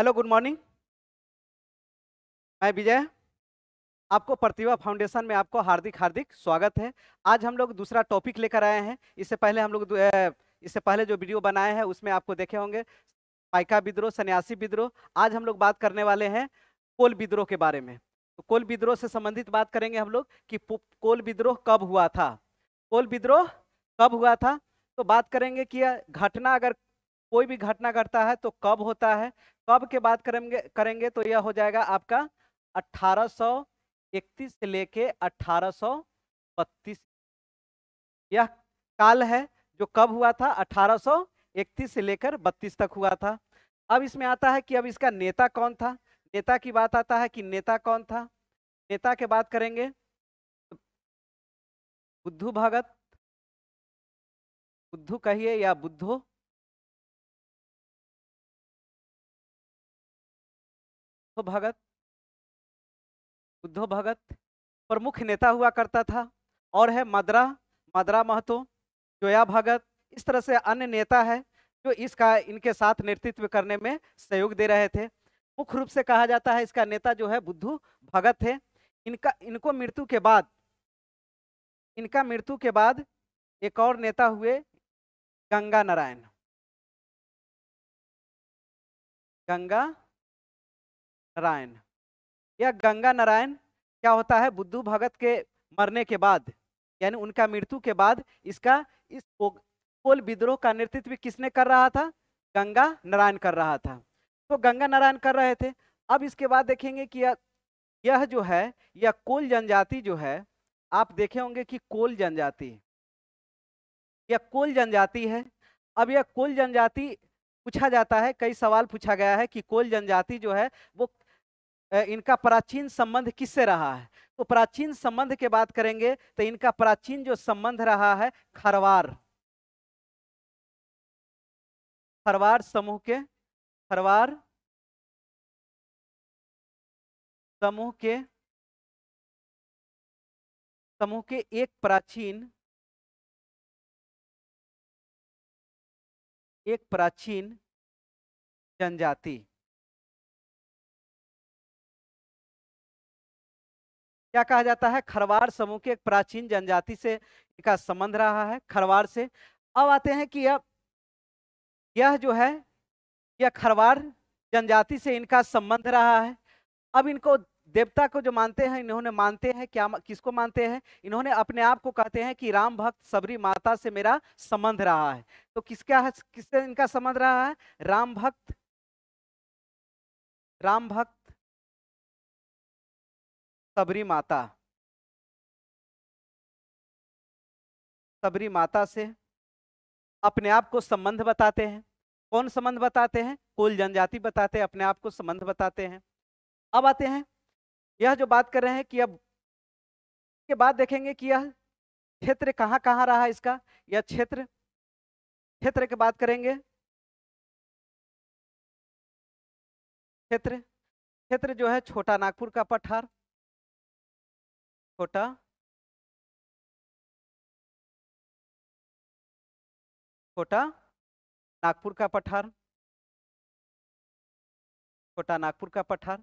Hello good morning मैं विजय। आपको प्रतिभा foundation में आपको हार्दिक हार्दिक स्वागत है। आज हम लोग दूसरा टॉपिक लेकर आए हैं। इससे पहले हम लोग इससे पहले जो वीडियो बनाए हैं, उसमें आपको देखे होंगे। पाइका विद्रोह, सन्यासी विद्रोह। आज हम लोग बात करने वाले हैं कोल विद्रोह के बारे में। तो कोल विद्रोह से संबंधित बात करेंगे हम लोग कि कोल विद्रोह कब हुआ था? कोल विद्रोह कब हुआ था? तो बात करेंगे कि घटना अगर कोई भी घटना घटता है तो कब होता है, कब के बात करेंगे करेंगे तो यह हो जाएगा आपका 1831 से लेके 1832 यह काल है जो कब हुआ था? 1831 से लेकर 32 तक हुआ था। अब इसमें आता है कि अब इसका नेता कौन था? नेता की बात आता है कि नेता कौन था? नेता के बात करेंगे। बुद्धू भगत, बुद्धू कहिए या बुद्धो बुद्धो भगत। बुद्धो भगत प्रमुख नेता हुआ करता था और है मदरा मदरा महतो, जोया भगत, इस तरह से अन्य नेता है जो इसका, इनके साथ नेतृत्व करने में सहयोग दे रहे थे। मुख्य रूप से कहा जाता है इसका नेता जो है बुद्धू भगत थे। इनका, इनको मृत्यु के बाद, इनका मृत्यु के बाद एक और नेता हुए गंगा नारायण। गंगा नारायण। यह गंगा नारायण क्या होता है? बुद्धू भगत के मरने के बाद, यानी उनका मृत्यु के बाद इसका, इस कोल विद्रोह का नेतृत्व किसने कर रहा था? गंगा नारायण कर रहा था। तो गंगा नारायण कर रहे थे। अब इसके बाद देखेंगे कि यह जो है, यह कोल जनजाति जो है, आप देखे होंगे कि कोल जनजाति, यह कोल जनजाति है। अब यह कोल जनजाति पूछा जाता है, कई सवाल पूछा गया है कि कोल जनजाति जो है, वो इनका प्राचीन संबंध किससे रहा है? तो प्राचीन संबंध के बात करेंगे तो इनका प्राचीन जो संबंध रहा है, खरवार। खरवार समूह के, खरवार समूह के समूह के एक प्राचीन एक प्राचीन जनजाति। क्या कहा जाता है? खरवार समूह के एक प्राचीन जनजाति से इनका संबंध रहा है, खरवार से। अब आते हैं कि यह यह जो है, यह खरवार जनजाति से इनका संबंध रहा है। अब इनको देवता को जो मानते हैं, इन्होंने मानते हैं क्या किसको मानते हैं? इन्होंने अपने आप को कहते हैं कि राम भक्त सबरी माता से मेरा संबंध रहा है। तो किसका है, किससे इनका संबंध रहा है? राम भक्त। राम भक्त सबरी माता। सबरी माता से अपने आप को संबंध बताते हैं। कौन संबंध बताते हैं? कुल जनजाति बताते हैं, अपने आप को संबंध बताते हैं। अब आते हैं यह जो बात कर रहे हैं कि अब के बाद देखेंगे कि यह क्षेत्र कहाँ कहाँ रहा इसका, यह क्षेत्र क्षेत्र की बात करेंगे। क्षेत्र क्षेत्र जो है छोटा नागपुर का पठार। छोटा। छोटा नागपुर का पठार। छोटा नागपुर का पठार।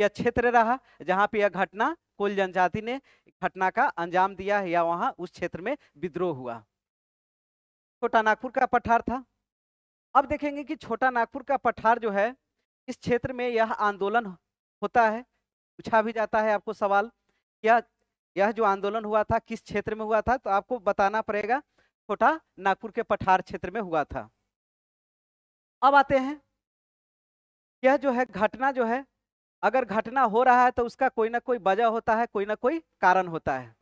यह क्षेत्र रहा जहाँ पे यह घटना कुल जनजाति ने घटना का अंजाम दिया या वहाँ उस क्षेत्र में विद्रोह हुआ। छोटा नागपुर का पठार था। अब देखेंगे कि छोटा नागपुर का पठार जो है, इस क्षेत्र में यह आंदोलन होता है। पूछा भी जाता है आपको सवाल, यह यह जो आंदोलन हुआ था, किस क्षेत्र में हुआ था? तो आपको बताना पड़ेगा, छोटा नागपुर के पठार क्षेत्र में हुआ था। अब आते हैं। यह जो है, घटना जो है अगर घटना हो रहा है तो उसका कोई ना कोई वजह होता है, कोई ना कोई कारण होता है।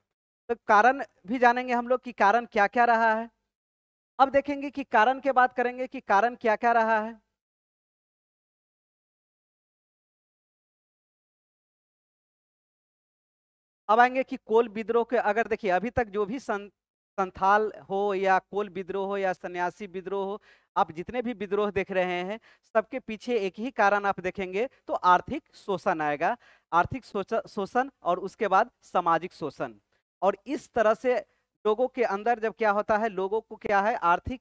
तो कारण भी जानेंगे हम लोग कि कारण क्या क्या रहा है। अब देखेंगे कि कारण के बात करेंगे कि कारण क्या क्या रहा है। अब आएँगे कि कोल विद्रोह के, अगर देखिए अभी तक जो भी संथाल हो या कोल विद्रोह हो या सन्यासी विद्रोह हो, आप जितने भी विद्रोह देख रहे हैं, सबके पीछे एक ही कारण आप देखेंगे तो आर्थिक शोषण आएगा। आर्थिक शोषण और उसके बाद सामाजिक शोषण। और इस तरह से लोगों के अंदर जब क्या होता है, लोगों को क्या है, आर्थिक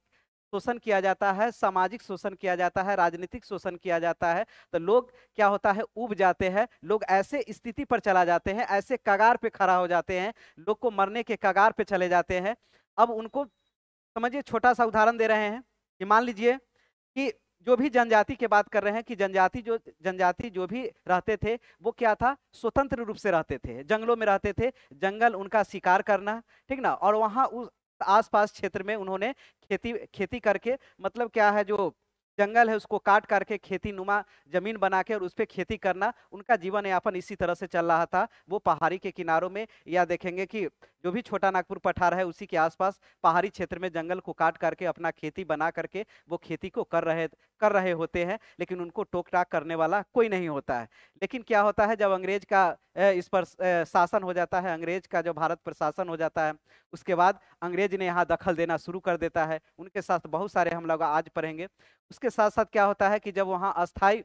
शोषण किया जाता है, सामाजिक शोषण किया जाता है, राजनीतिक शोषण किया जाता है तो लोग क्या होता है उब जाते हैं, लोग ऐसे स्थिति पर चला जाते हैं, ऐसे कगार पे खड़ा हो जाते हैं, लोग को मरने के कगार पे चले जाते हैं। अब उनको समझिए छोटा सा उदाहरण दे रहे हैं कि मान लीजिए कि जो भी जनजाति की बात कर रहे हैं कि जनजाति जो जनजाति जो भी रहते थे, वो क्या था, स्वतंत्र रूप से रहते थे, जंगलों में रहते थे, जंगल उनका शिकार करना, ठीक ना? और वहाँ उस आसपास क्षेत्र में उन्होंने खेती खेती करके मतलब क्या है जो जंगल है, उसको काट करके खेती नुमा ज़मीन बना के और उस पर खेती करना, उनका जीवन यापन इसी तरह से चल रहा था। वो पहाड़ी के किनारों में, या देखेंगे कि जो भी छोटा नागपुर पठार है, उसी के आसपास पहाड़ी क्षेत्र में जंगल को काट करके, अपना खेती बना करके वो खेती को कर रहे कर रहे होते हैं, लेकिन उनको टोक टाक करने वाला कोई नहीं होता है। लेकिन क्या होता है, जब अंग्रेज़ का इस पर शासन हो जाता है, अंग्रेज़ का जो भारत पर शासन हो जाता है, उसके बाद अंग्रेज़ ने यहाँ दखल देना शुरू कर देता है। उनके साथ बहुत सारे हम लोग आज पढ़ेंगे। उसके साथ साथ क्या होता है कि जब वहाँ अस्थाई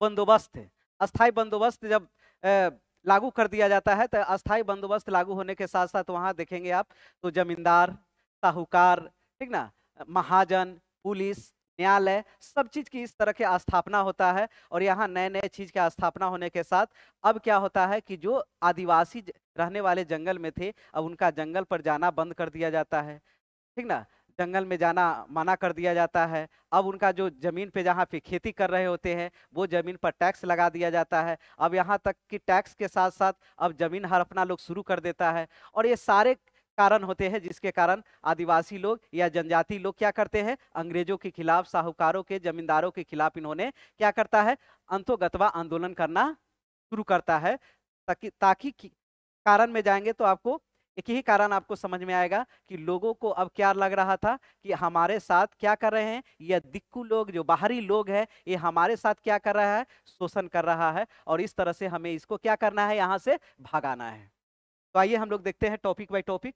बंदोबस्त अस्थाई बंदोबस्त जब लागू कर दिया जाता है तो अस्थाई बंदोबस्त लागू होने के साथ साथ वहाँ देखेंगे आप तो जमींदार, साहूकार, ठीक ना? महाजन, पुलिस, न्यायालय, सब चीज़ की इस तरह की स्थापना होता है और यहाँ नए नए चीज़ की स्थापना होने के साथ अब क्या होता है कि जो आदिवासी रहने वाले जंगल में थे, अब उनका जंगल पर जाना बंद कर दिया जाता है, ठीक ना? जंगल में जाना मना कर दिया जाता है। अब उनका जो ज़मीन पे जहाँ पे खेती कर रहे होते हैं, वो ज़मीन पर टैक्स लगा दिया जाता है। अब यहाँ तक कि टैक्स के साथ साथ अब ज़मीन हड़पना लोग शुरू कर देता है। और ये सारे कारण होते हैं जिसके कारण आदिवासी लोग या जनजाति लोग क्या करते हैं? अंग्रेज़ों के खिलाफ, साहूकारों के, जमींदारों के खिलाफ इन्होंने क्या करता है? अंतोगतवा आंदोलन करना शुरू करता है। ताकि ताकि कारण में जाएँगे तो आपको एक ही कारण आपको समझ में आएगा कि लोगों को अब क्या लग रहा था कि हमारे साथ क्या कर रहे हैं, ये दिक्कू लोग, जो बाहरी लोग हैं, ये हमारे साथ क्या कर रहा है, शोषण कर रहा है और इस तरह से हमें इसको क्या करना है, यहाँ से भगाना है। तो आइए हम लोग देखते हैं टॉपिक बाई टॉपिक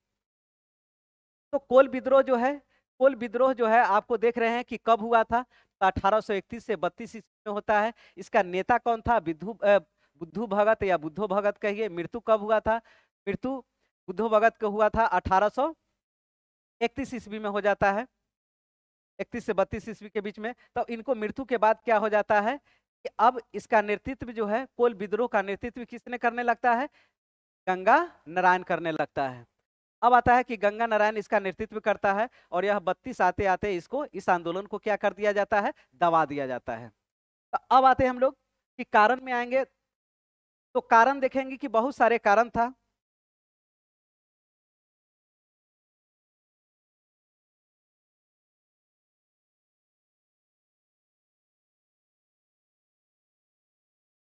तो कोल विद्रोह जो है, कोल विद्रोह जो है, आपको देख रहे हैं कि कब हुआ था? तो 1831 से बत्तीस में होता है। इसका नेता कौन था? विद्धु बुद्धू भगत या बुद्धो भगत कहिए, मृत्यु कब हुआ था? मृत्यु बुद्धो भगत का हुआ था अठारह सौ इकतीस ईस्वी में हो जाता है। इकतीस से बत्तीस ईस्वी के बीच में। तो इनको मृत्यु के बाद क्या हो जाता है कि अब इसका नेतृत्व जो है, कोल विद्रोह का नेतृत्व किसने करने लगता है? गंगा नारायण करने लगता है। अब आता है कि गंगा नारायण इसका नेतृत्व करता है और यह बत्तीस आते आते इसको, इस आंदोलन को क्या कर दिया जाता है? दबा दिया जाता है। तो अब आते हैं हम लोग कि कारण में आएँगे। तो कारण देखेंगे कि बहुत सारे कारण था।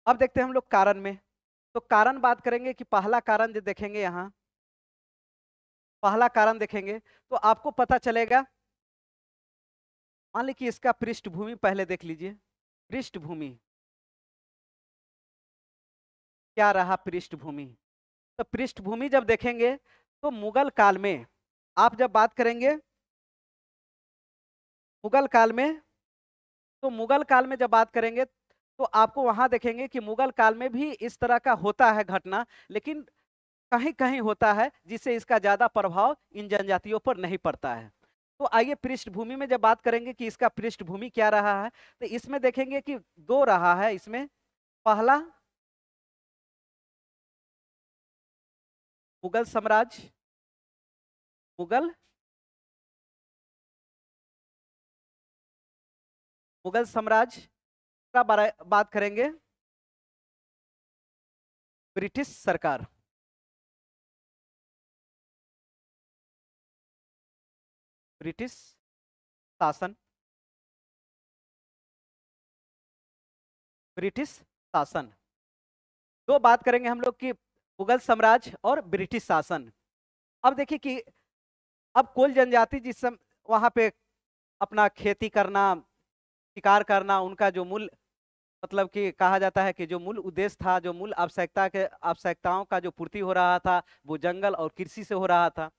अब देखते हैं हम लोग कारण में। तो कारण बात करेंगे कि पहला कारण जो देखेंगे यहाँ। पहला कारण देखेंगे तो आपको पता चलेगा। मान ली कि इसका पृष्ठभूमि पहले देख लीजिए। पृष्ठभूमि। क्या रहा पृष्ठभूमि? तो पृष्ठभूमि जब देखेंगे तो मुगल काल में, आप जब बात करेंगे, मुगल काल में तो मुगल काल में जब बात करेंगे तो आपको वहाँ देखेंगे कि मुगल काल में भी इस तरह का होता है घटना, लेकिन कहीं कहीं होता है जिससे इसका ज़्यादा प्रभाव इन जनजातियों पर नहीं पड़ता है। तो आइए पृष्ठभूमि में जब बात करेंगे कि इसका पृष्ठभूमि क्या रहा है तो इसमें देखेंगे कि दो रहा है इसमें। पहला मुगल साम्राज्य, मुगल मुगल साम्राज्य बात करेंगे। ब्रिटिश सरकार। ब्रिटिश शासन। ब्रिटिश शासन। दो बात करेंगे हम लोग कि मुगल साम्राज्य और ब्रिटिश शासन। अब देखिए कि अब कोल जनजाति जिस सम, वहाँ पे अपना खेती करना शिकार करना उनका जो मूल मतलब कि कहा जाता है कि जो मूल उद्देश्य था, जो मूल आवश्यकता के, आवश्यकताओं का जो पूर्ति हो रहा था, वो जंगल और कृषि से हो रहा था।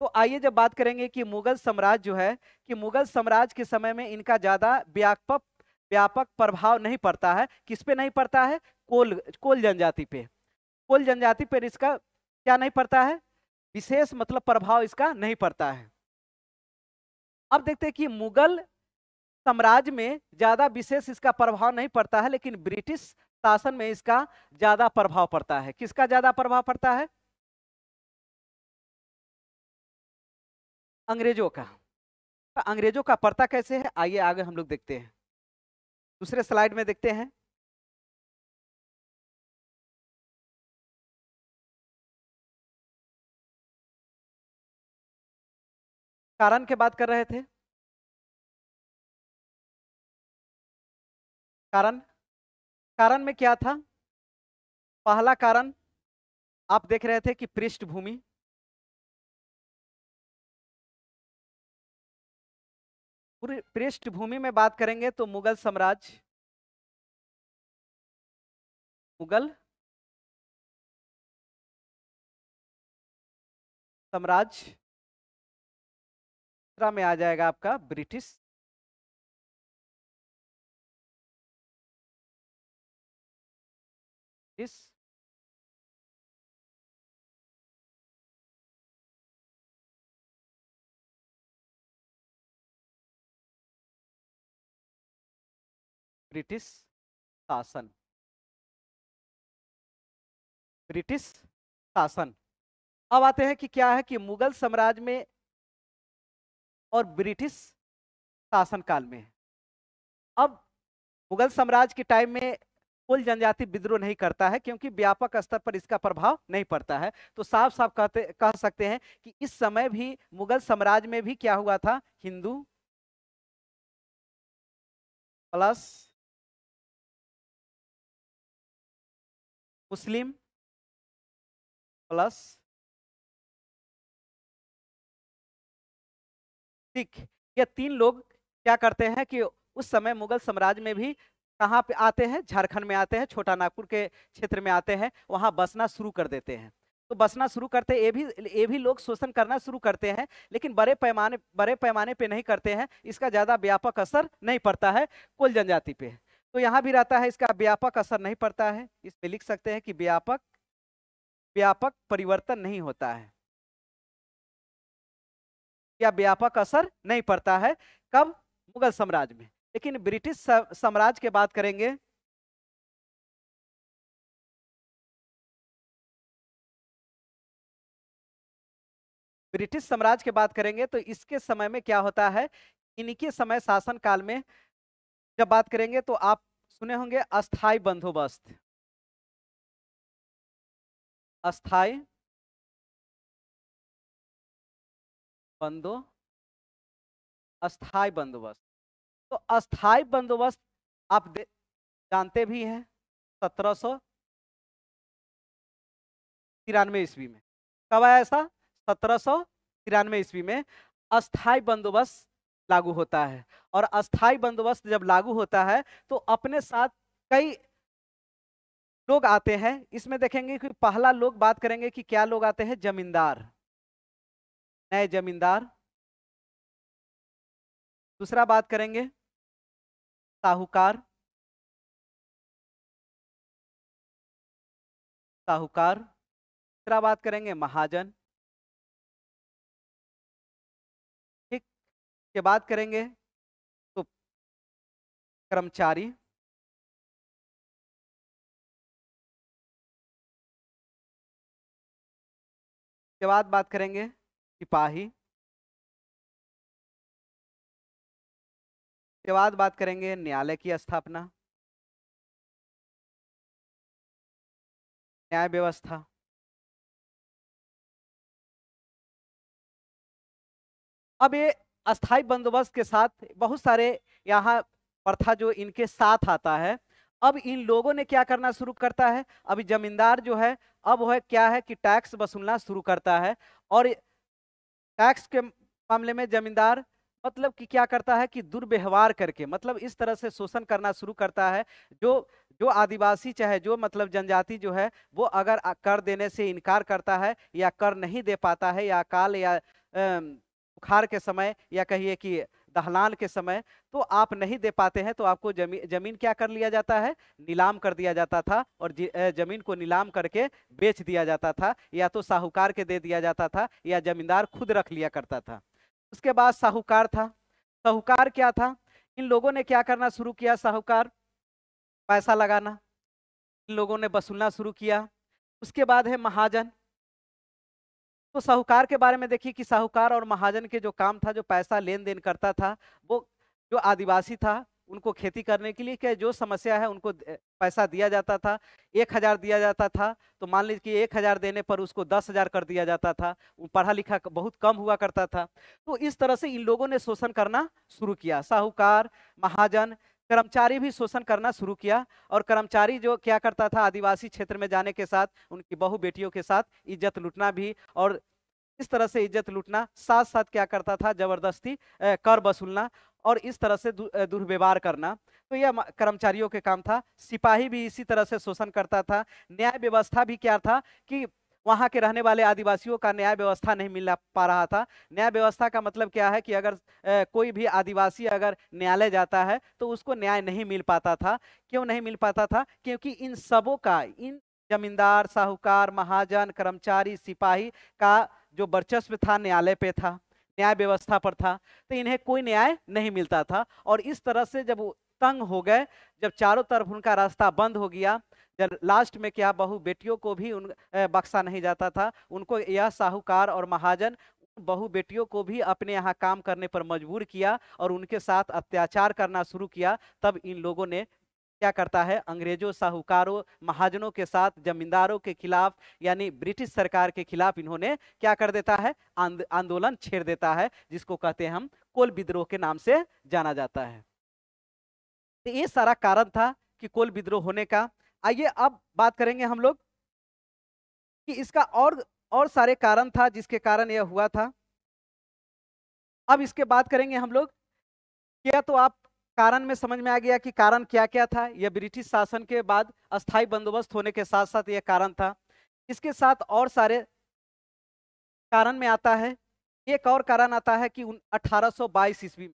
तो आइए जब बात करेंगे कि मुगल साम्राज्य जो है, कि मुगल साम्राज्य के समय में इनका ज़्यादा व्यापक व्यापक प्रभाव नहीं पड़ता है। किस पे नहीं पड़ता है? कोल कोल जनजाति पे। कोल जनजाति पर इसका क्या नहीं पड़ता है? विशेष मतलब प्रभाव इसका नहीं पड़ता है। अब देखते हैं कि मुगल साम्राज्य में ज़्यादा विशेष इसका प्रभाव नहीं पड़ता है, लेकिन ब्रिटिश शासन में इसका ज़्यादा प्रभाव पड़ता है। किसका ज़्यादा प्रभाव पड़ता है? अंग्रेज़ों का। तो अंग्रेज़ों का पड़ता कैसे है? आइए आगे हम लोग देखते हैं। दूसरे स्लाइड में देखते हैं। कारण के बात कर रहे थे। कारण कारण में क्या था? पहला कारण, आप देख रहे थे कि पृष्ठभूमि पृष्ठभूमि में बात करेंगे तो मुगल साम्राज्य मुगल साम्राज्य में आ जाएगा आपका ब्रिटिश इस ब्रिटिश शासन। ब्रिटिश शासन। अब आते हैं कि क्या है कि मुगल साम्राज्य में और ब्रिटिश शासनकाल में। अब मुगल साम्राज्य के टाइम में कुल जनजाति विद्रोह नहीं करता है, क्योंकि व्यापक स्तर पर इसका प्रभाव नहीं पड़ता है। तो साफ़ साफ़ कहते, कह सकते हैं कि इस समय भी मुगल साम्राज्य में भी क्या हुआ था? Hindu plus Muslim plus Sikh. ये तीन लोग क्या करते हैं कि उस समय मुगल साम्राज्य में भी कहाँ पे आते हैं? झारखंड में आते हैं, छोटा नागपुर के क्षेत्र में आते हैं, वहाँ बसना शुरू कर देते हैं। तो बसना शुरू करते, ये भी ये भी लोग शोषण करना शुरू करते हैं, लेकिन बड़े पैमाने बड़े पैमाने पे नहीं करते हैं, इसका ज़्यादा व्यापक असर नहीं पड़ता है कुल जनजाति पे। तो यहाँ भी रहता है, इसका व्यापक असर नहीं पड़ता है, इस पे लिख सकते हैं कि व्यापक व्यापक परिवर्तन नहीं होता है। या व्यापक असर नहीं पड़ता है, कब? मुगल साम्राज्य में। लेकिन ब्रिटिश साम्राज्य के बात करेंगे? ब्रिटिश साम्राज्य के बात करेंगे तो इसके समय में क्या होता है? इनके समय शासन काल में जब बात करेंगे तो आप सुने होंगे अस्थाई बंदोबस्त। अस्थाई बंदो अस्थाई बंदोबस्त। तो अस्थाई बंदोबस्त आप जानते भी हैं, सत्रह सौ तिरानवे ईस्वी में। कब आया ऐसा? सत्रह सौ तिरानवे ईस्वी में अस्थाई बंदोबस्त लागू होता है। और अस्थाई बंदोबस्त जब लागू होता है तो अपने साथ कई लोग आते हैं। इसमें देखेंगे कि पहला लोग बात करेंगे कि क्या लोग आते हैं? जमींदार। नए जमींदार दूसरा बात करेंगे, साहूकार। साहूकार। तीसरा बात करेंगे, महाजन। ठीक के बात करेंगे तो कर्मचारी। के बाद बात करेंगे, सिपाही। के बाद बात करेंगे न्यायालय की स्थापना। न्याय व्यवस्था। अब ये अस्थाई बंदोबस्त के साथ बहुत सारे यहाँ प्रथा जो इनके साथ आता है, अब इन लोगों ने क्या करना शुरू करता है? अभी जमींदार जो है, अब वह क्या है कि टैक्स वसूलना शुरू करता है और टैक्स के मामले में जमींदार मतलब कि क्या करता है कि दुर्व्यवहार करके मतलब इस तरह से शोषण करना शुरू करता है। जो जो आदिवासी चाहे जो मतलब जनजाति जो है वो अगर कर देने से इनकार करता है या कर नहीं दे पाता है या काल या बुखार के समय या कहिए कि दहलान के समय तो आप नहीं दे पाते हैं तो आपको जमी, ज़मीन क्या कर लिया जाता है? नीलाम कर दिया जाता था और ज़मीन को नीलाम करके बेच दिया जाता था या तो साहूकार के दे दिया जाता था या जमींदार खुद रख लिया करता था। उसके बाद साहूकार था। साहूकार क्या था? इन लोगों ने क्या करना शुरू किया साहूकार? पैसा लगाना। इन लोगों ने वसूलना शुरू किया। उसके बाद है महाजन। तो साहूकार के बारे में देखिए कि साहूकार और महाजन के जो काम था, जो पैसा लेन देन करता था, वो जो आदिवासी था उनको खेती करने के लिए क्या जो समस्या है उनको पैसा दिया जाता था, एक हज़ार दिया जाता था तो मान लीजिए एक हज़ार देने पर उसको दस हज़ार कर दिया जाता था पढ़ा लिखा बहुत कम हुआ करता था। तो इस तरह से इन लोगों ने शोषण करना शुरू किया। साहूकार, महाजन, कर्मचारी भी शोषण करना शुरू किया और कर्मचारी जो क्या करता था, आदिवासी क्षेत्र में जाने के साथ, उनकी बहु बेटियों के साथ इज़्ज़त लूटना भी और इस तरह से इज़्ज़त लूटना साथ साथ क्या करता था, ज़बरदस्ती कर वसूलना और इस तरह से दुर्व्यवहार करना। तो यह कर्मचारियों के काम था। सिपाही भी इसी तरह से शोषण करता था। न्याय व्यवस्था भी क्या था कि वहाँ के रहने वाले आदिवासियों का न्याय व्यवस्था नहीं मिल पा रहा था। न्याय व्यवस्था का मतलब क्या है कि अगर ए, कोई भी आदिवासी अगर न्यायालय जाता है तो उसको न्याय नहीं मिल पाता था। क्यों नहीं मिल पाता था? क्योंकि इन सबों का इन जमींदार साहूकार महाजन कर्मचारी सिपाही का जो वर्चस्व था न्यायालय पे था। न्याय व्यवस्था पर था तो इन्हें कोई न्याय नहीं मिलता था। और इस तरह से जब तंग हो गए, जब चारों तरफ़ उनका रास्ता बंद हो गया, जब लास्ट में क्या बहु बेटियों को भी उन बक्सा नहीं जाता था, उनको यह साहूकार और महाजन बहु बेटियों को भी अपने यहाँ काम करने पर मजबूर किया और उनके साथ अत्याचार करना शुरू किया, तब इन लोगों ने क्या करता है? अंग्रेज़ों, साहूकारों, महाजनों के साथ, जमींदारों के खिलाफ, यानी ब्रिटिश सरकार के खिलाफ इन्होंने क्या कर देता है? आंदोलन छेड़ देता है, जिसको कहते हैं हम कोल विद्रोह के नाम से जाना जाता है। तो ये सारा कारण था कि कोल विद्रोह होने का। आइए अब बात करेंगे हम लोग कि इसका और और सारे कारण था, जिसके कारण यह हुआ था। अब इसके बात करेंगे हम लोग। क्या तो आप कारण में समझ में आ गया कि कारण क्या क्या था। यह ब्रिटिश शासन के बाद अस्थाई बंदोबस्त होने के साथ साथ यह कारण था। इसके साथ और सारे कारण में आता है। एक और कारण आता है कि 1822 ईस्वी में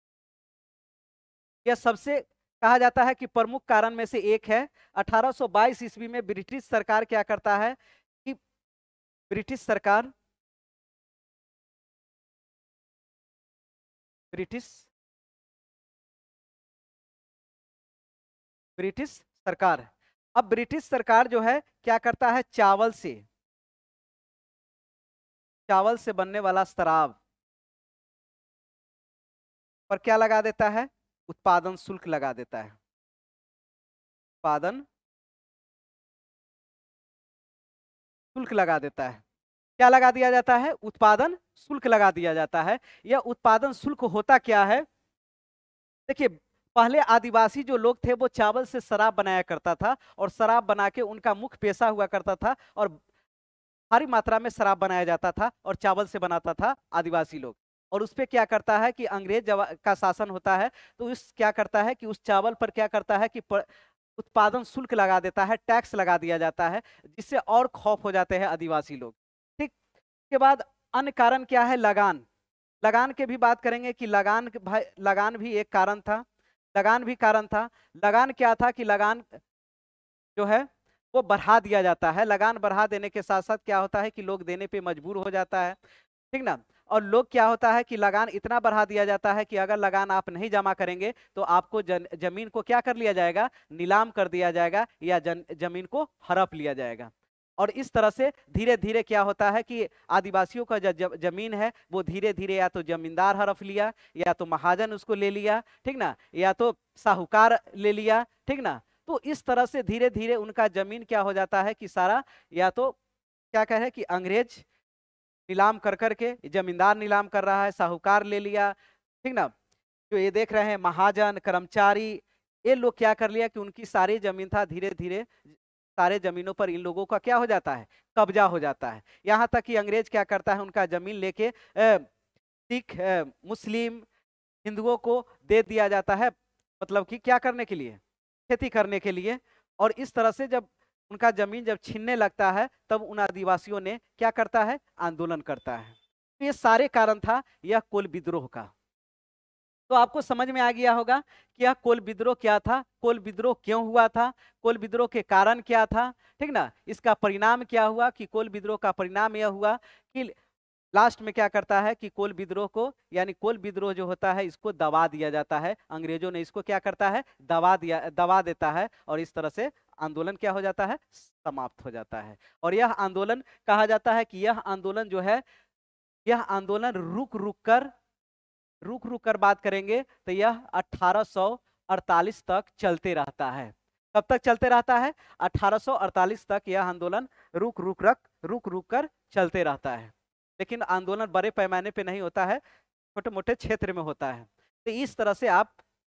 यह सबसे कहा जाता है कि प्रमुख कारण में से एक है। 1822 ईस्वी में ब्रिटिश सरकार क्या करता है कि ब्रिटिश सरकार ब्रिटिश ब्रिटिश सरकार अब ब्रिटिश सरकार जो है, क्या करता है? चावल से। चावल से बनने वाला शराब। पर क्या लगा देता है? उत्पादन शुल्क लगा देता है। उत्पादन शुल्क लगा देता है। क्या लगा दिया जाता है? उत्पादन शुल्क लगा दिया जाता है। यह उत्पादन शुल्क होता क्या है? देखिए पहले आदिवासी जो लोग थे वो चावल से शराब बनाया करता था और शराब बना के उनका मुख्य पेशा हुआ करता था और भारी मात्रा में शराब बनाया जाता था और चावल से बनाता था आदिवासी लोग। और उस पर क्या करता है कि अंग्रेज़ का शासन होता है तो उस क्या करता है कि उस चावल पर क्या करता है कि पर, उत्पादन शुल्क लगा देता है टैक्स लगा दिया जाता है जिससे और खौफ हो जाते हैं आदिवासी लोग। ठीक के बाद अन्य कारण क्या है? लगान। लगान के भी बात करेंगे कि लगान भाई लगान भी एक कारण था। लगान भी कारण था। लगान क्या था कि लगान जो है वो बढ़ा दिया जाता है। लगान बढ़ा देने के साथ साथ क्या होता है कि लोग देने पे मजबूर हो जाता है। ठीक ना? और लोग क्या होता है कि लगान इतना बढ़ा दिया जाता है कि अगर लगान आप नहीं जमा करेंगे तो आपको जन, ज़मीन को क्या कर लिया जाएगा? नीलाम कर दिया जाएगा या जन, ज़मीन को हड़प लिया जाएगा। और इस तरह से धीरे धीरे क्या होता है कि आदिवासियों का जो ज़मीन है, वो धीरे धीरे या तो जमींदार हड़प लिया, या तो महाजन उसको ले लिया, ठीक ना? या तो साहूकार ले लिया, ठीक ना? तो इस तरह से धीरे धीरे उनका ज़मीन क्या हो जाता है कि सारा, या तो क्या कहे कि अंग्रेज़ नीलाम कर करके, जमींदार नीलाम कर रहा है, साहूकार ले लिया, ठीक ना? जो ये देख रहे हैं, महाजन, कर्मचारी, ये लोग क्या कर लिया कि उनकी सारी ज़मीन था धीरे धीरे सारे जमीनों पर इन लोगों का क्या हो जाता है? कब्जा हो जाता है। यहाँ तक कि अंग्रेज़ क्या करता है? उनका ज़मीन लेके सिख मुस्लिम हिंदुओं को दे दिया जाता है मतलब कि क्या करने के लिए? खेती करने के लिए। और इस तरह से जब उनका ज़मीन जब छीनने लगता है, तब उन आदिवासियों ने क्या करता है? आंदोलन करता है। तो ये सारे कारण था, यह कुल विद्रोह का। तो आपको समझ में आ गया होगा कि यह कोल विद्रोह क्या था, कोल विद्रोह क्यों हुआ था, कोल विद्रोह के कारण क्या था, ठीक ना? इसका परिणाम क्या हुआ कि कोल विद्रोह का परिणाम यह हुआ कि लास्ट में क्या करता है कि कोल विद्रोह को, यानी कोल विद्रोह जो होता है इसको दबा दिया जाता है। अंग्रेज़ों ने इसको क्या करता है? दबा दिया, दबा देता है और इस तरह से आंदोलन क्या हो जाता है? समाप्त हो जाता है। और यह आंदोलन कहा जाता है कि यह आंदोलन जो है, यह आंदोलन रुक रुक कर रुक रुक कर बात करेंगे तो यह 1848 तक चलते रहता है। कब तक चलते रहता है? 1848 तक यह आंदोलन रुक रुक रख रुक रुक कर चलते रहता है। लेकिन आंदोलन बड़े पैमाने पे नहीं होता है छोटे मोटे क्षेत्र में होता है। तो इस तरह से आप,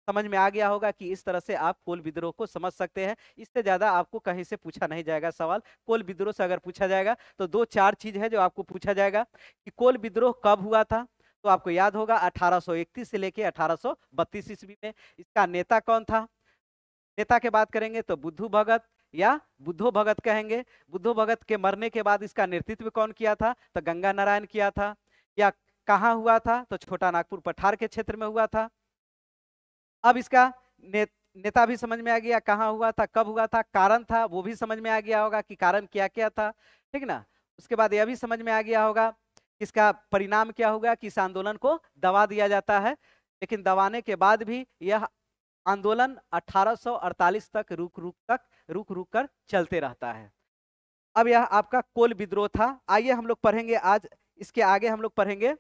समझ में आ गया होगा कि इस तरह से आप कोल विद्रोह को समझ सकते हैं। इससे ज़्यादा आपको कहीं से पूछा नहीं जाएगा सवाल। कोल विद्रोह से अगर पूछा जाएगा तो दो चार चीज़ है जो आपको पूछा जाएगा कि कोल विद्रोह कब हुआ था? तो आपको याद होगा 1831 से लेके 1832 ईस्वी में इसका नेता कौन था? नेता के बात करेंगे तो बुद्धू भगत या बुद्धो भगत कहेंगे। बुद्धो भगत के मरने के बाद इसका नेतृत्व कौन किया था? तो गंगा नारायण किया था। या कहाँ हुआ था? तो छोटा नागपुर पठार के क्षेत्र में हुआ था। अब इसका ने, नेता भी समझ में आ गया कहाँ हुआ था कब हुआ था कारण था वो भी समझ में आ गया होगा कि कारण क्या क्या था। ठीक ना? उसके बाद यह भी समझ में आ गया होगा इसका परिणाम क्या होगा? कि इस आंदोलन को दबा दिया जाता है। लेकिन दबाने के बाद भी यह आंदोलन 1848 तक रुक रुक तक रुक रुक कर चलते रहता है। अब यह आपका कोल विद्रोह था। आइए हम लोग पढ़ेंगे आज, इसके आगे हम लोग पढ़ेंगे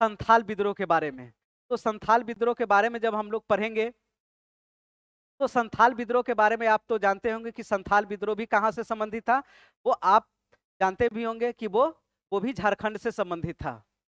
संथाल विद्रोह के बारे में। तो संथाल विद्रोह के बारे में जब हम लोग पढ़ेंगे तो संथाल विद्रोह के बारे में आप तो जानते होंगे कि संथाल विद्रोह भी कहाँ से संबंधित था? वो आप जानते भी होंगे कि वो वो भी झारखंड से संबंधित था।